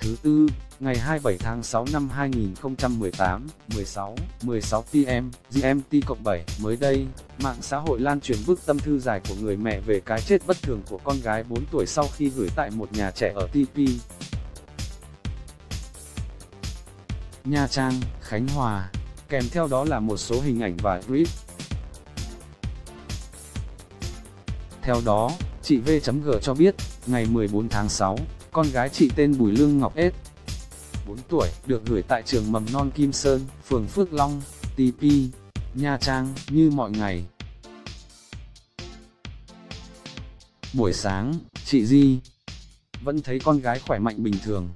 Thứ tư, ngày 27 tháng 6 năm 2018, 16, 16 PM, GMT cộng 7, mới đây, mạng xã hội lan truyền bức tâm thư dài của người mẹ về cái chết bất thường của con gái 4 tuổi sau khi gửi tại một nhà trẻ ở TP. Nha Trang, Khánh Hòa, kèm theo đó là một số hình ảnh và clip. Theo đó, chị V.G cho biết, ngày 14 tháng 6, con gái chị tên Bùi Lương Ngọc S. 4 tuổi, được gửi tại trường mầm non Kim Sơn, phường Phước Long, TP, Nha Trang, như mọi ngày. Buổi sáng, chị Di vẫn thấy con gái khỏe mạnh bình thường.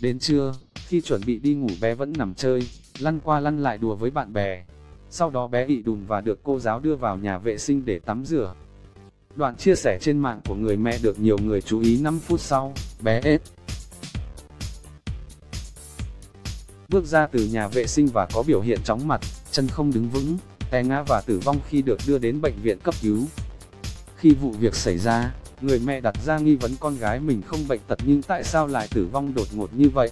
Đến trưa, khi chuẩn bị đi ngủ bé vẫn nằm chơi, lăn qua lăn lại đùa với bạn bè. Sau đó bé ị đùn và được cô giáo đưa vào nhà vệ sinh để tắm rửa. Đoạn chia sẻ trên mạng của người mẹ được nhiều người chú ý 5 phút sau, bé ết. Bước ra từ nhà vệ sinh và có biểu hiện chóng mặt, chân không đứng vững, té ngã và tử vong khi được đưa đến bệnh viện cấp cứu. Khi vụ việc xảy ra, người mẹ đặt ra nghi vấn con gái mình không bệnh tật nhưng tại sao lại tử vong đột ngột như vậy.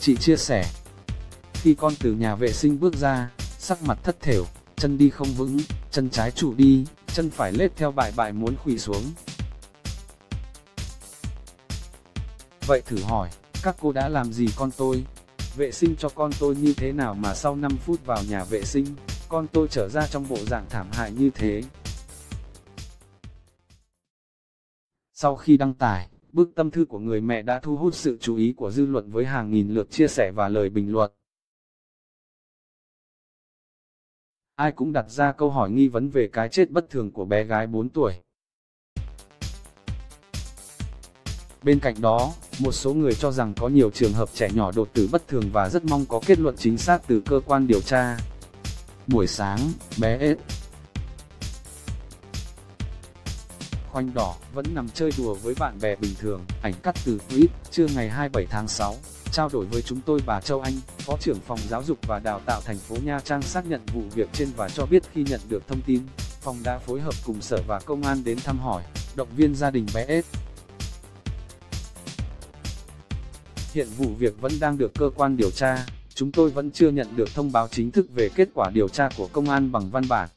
Chị chia sẻ, khi con từ nhà vệ sinh bước ra, sắc mặt thất thểu, chân đi không vững, chân trái trụ đi, chân phải lết theo bài bài muốn quỳ xuống. Vậy thử hỏi, các cô đã làm gì con tôi? Vệ sinh cho con tôi như thế nào mà sau 5 phút vào nhà vệ sinh, con tôi trở ra trong bộ dạng thảm hại như thế? Sau khi đăng tải, bức tâm thư của người mẹ đã thu hút sự chú ý của dư luận với hàng nghìn lượt chia sẻ và lời bình luận. Ai cũng đặt ra câu hỏi nghi vấn về cái chết bất thường của bé gái 4 tuổi. Bên cạnh đó, một số người cho rằng có nhiều trường hợp trẻ nhỏ đột tử bất thường và rất mong có kết luận chính xác từ cơ quan điều tra. Buổi sáng, bé ết khoanh đỏ vẫn nằm chơi đùa với bạn bè bình thường, ảnh cắt từ tweet, trưa ngày 27 tháng 6. Trao đổi với chúng tôi bà Châu Anh, Phó trưởng phòng giáo dục và đào tạo thành phố Nha Trang xác nhận vụ việc trên và cho biết khi nhận được thông tin, phòng đã phối hợp cùng sở và công an đến thăm hỏi, động viên gia đình bé S. Hiện vụ việc vẫn đang được cơ quan điều tra, chúng tôi vẫn chưa nhận được thông báo chính thức về kết quả điều tra của công an bằng văn bản.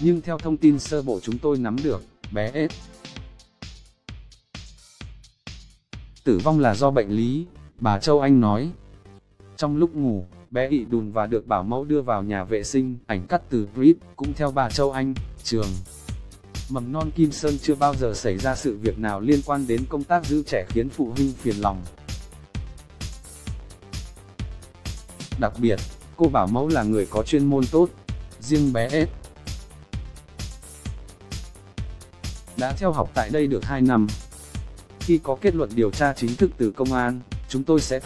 Nhưng theo thông tin sơ bộ chúng tôi nắm được, bé S tử vong là do bệnh lý, bà Châu Anh nói. Trong lúc ngủ, bé ị đùn và được bảo mẫu đưa vào nhà vệ sinh, ảnh cắt từ clip, cũng theo bà Châu Anh, trường. Mầm non Kim Sơn chưa bao giờ xảy ra sự việc nào liên quan đến công tác giữ trẻ khiến phụ huynh phiền lòng. Đặc biệt, cô bảo mẫu là người có chuyên môn tốt, riêng bé S. Đã theo học tại đây được 2 năm, khi có kết luận điều tra chính thức từ công an, chúng tôi sẽ